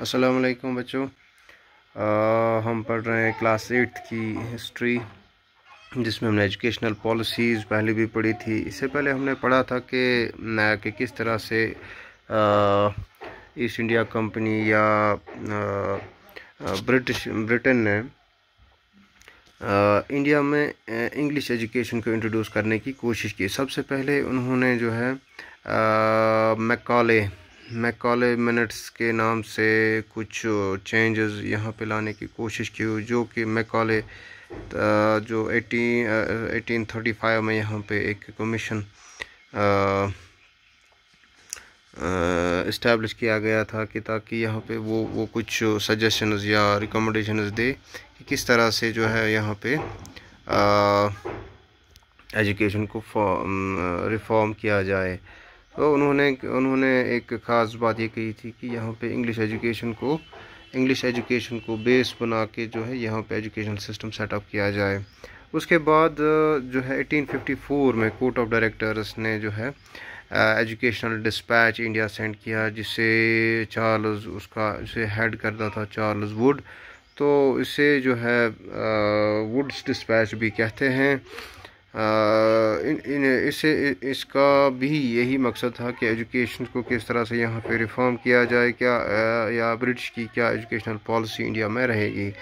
अस्सलाम वालेकुम बच्चों हम पढ़ रहे हैं क्लास एट्थ की हिस्ट्री जिसमें हमने एजुकेशनल पॉलिसीज़ पहले भी पढ़ी थी। इससे पहले हमने पढ़ा था कि कि किस तरह से ईस्ट इंडिया कंपनी या ब्रिटिश ब्रिटेन ने इंडिया में इंग्लिश एजुकेशन को इंट्रोड्यूस करने की कोशिश की। सबसे पहले उन्होंने जो है मैकॉले मैकॉले मिनट्स के नाम से कुछ चेंजेस यहाँ पे लाने की कोशिश की हुई, जो कि मैकॉले जो एटीन एटीन थर्टी फाइव में यहाँ पे एक कमीशन इस्टेब्लिश किया गया था कि ताकि यहाँ पे वो वो कुछ सजेशंस या रिकमेंडेशंस दे कि किस तरह से जो है यहाँ पे एजुकेशन को रिफॉर्म किया जाए। तो उन्होंने उन्होंने एक ख़ास बात ये कही थी कि यहाँ पे इंग्लिश एजुकेशन को इंग्लिश एजुकेशन को बेस बना के जो है यहाँ पे एजुकेशन सिस्टम सेटअप किया जाए। उसके बाद, जो है 1854 में कोर्ट ऑफ़ डायरेक्टर्स ने जो है एजुकेशनल डिस्पैच इंडिया सेंड किया, जिसे चार्ल्स उसका उसे हेड करता था चार्ल्स वुड तो इसे जो है वुड्स डिस्पैच भी कहते हैं। इन, इन इसे इसका भी यही मकसद था कि एजुकेशन को किस तरह से यहाँ पे रिफॉर्म किया जाए क्या या ब्रिटिश की क्या एजुकेशनल पॉलिसी इंडिया में रहेगी।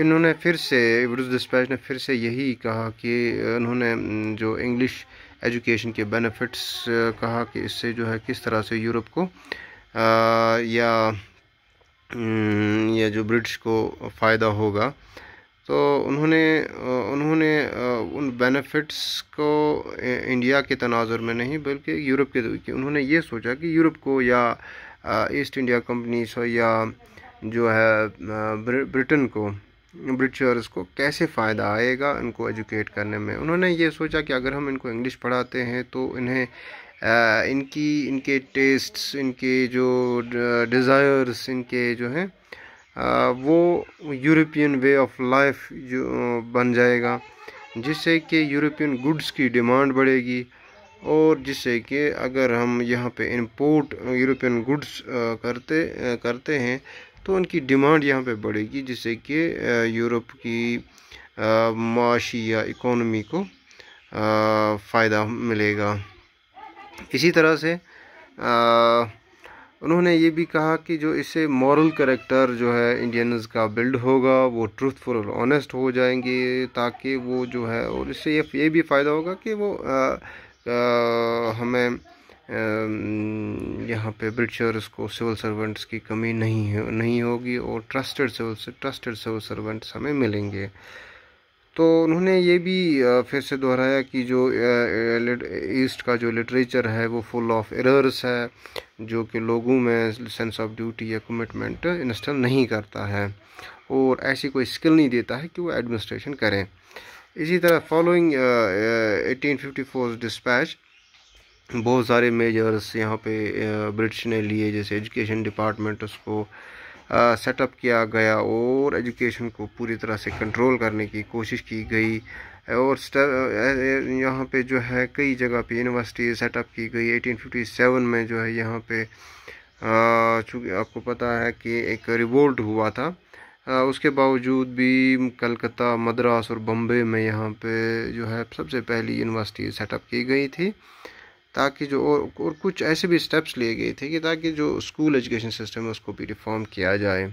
इन्होंने फिर से ब्रिटिश डिस्पैच ने फिर से यही कहा कि उन्होंने जो इंग्लिश एजुकेशन के बेनिफिट्स कहा कि इससे जो है किस तरह से यूरोप को आ, या या जो ब्रिटिश को फ़ायदा होगा। तो उन्होंने उन्होंने उन बेनिफिट्स को इंडिया के तनाजुर में नहीं, बल्कि यूरोप के उन्होंने ये सोचा कि यूरोप को या ईस्ट इंडिया कंपनी हो या जो है ब्रिटेन को ब्रिटिशर्स को कैसे फ़ायदा आएगा इनको एजुकेट करने में? उन्होंने ये सोचा कि अगर हम इनको इंग्लिश पढ़ाते हैं तो इन्हें इनकी, इनके टेस्ट्स इनके जो डिज़ायर्स इनके जो हैं वो यूरोपियन वे ऑफ़ लाइफ बन जाएगा जिससे कि यूरोपियन गुड्स की डिमांड बढ़ेगी और जिससे कि अगर हम यहाँ पे इंपोर्ट यूरोपियन गुड्स करते करते हैं तो उनकी डिमांड यहाँ पे बढ़ेगी जिससे कि यूरोप की माशी या इकोनॉमी को फ़ायदा मिलेगा। इसी तरह से आ, उन्होंने ये भी कहा कि जो इससे मॉरल करेक्टर जो है इंडियंस का बिल्ड होगा वो ट्रूथफुल और ऑनेस्ट हो जाएँगे ताकि वो जो है और इससे ये ये भी फ़ायदा होगा कि वो आ, आ, हमें यहाँ पे ब्रिटिशर्स को सिविल सर्वेंट्स की कमी नहीं है नहीं होगी और trusted civil trusted civil servants हमें मिलेंगे। तो उन्होंने ये भी फिर से दोहराया कि जो ईस्ट का जो लिटरेचर है वो फुल ऑफ़ एरर्स है, जो कि लोगों में सेंस ऑफ़ ड्यूटी या कमिटमेंट इंस्टॉल नहीं करता है और ऐसी कोई स्किल नहीं देता है कि वो एडमिनिस्ट्रेशन करें। इसी तरह following eighteen fifty four dispatch बहुत सारे मेजर्स यहाँ पे ब्रिटिश ने लिए, जैसे एजुकेशन डिपार्टमेंट उसको सेटअप किया गया और एजुकेशन को पूरी तरह से कंट्रोल करने की कोशिश की गई। और यहाँ पे जो है कई जगह पे यूनिवर्सिटी सेटअप की गई। 1857 में जो है यहाँ पे चूँकि आपको पता है कि एक रिवोल्ट हुआ था। उसके बावजूद भी कलकत्ता, मद्रास और बम्बे में यहाँ पे जो है सबसे पहली यूनिवर्सिटी सेटअप की गई थी। ताकि जो और, और कुछ ऐसे भी स्टेप्स लिए गए थे कि ताकि जो स्कूल एजुकेशन सिस्टम है उसको भी रिफॉर्म किया जाए।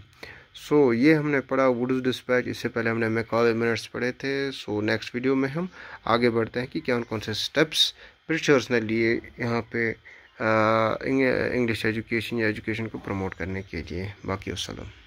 सो so, ये हमने पढ़ा वुड्स डिस्पैच इससे पहले हमने मैकॉले मिनट्स पढ़े थे। सो so, नेक्स्ट वीडियो में हम आगे बढ़ते हैं कि क्या कौन से स्टेप्स ब्रिटिशर्स ने लिए यहाँ पे इंग्लिश एजुकेशन या एजुकेशन को प्रमोट करने के लिए। बाकी वसलम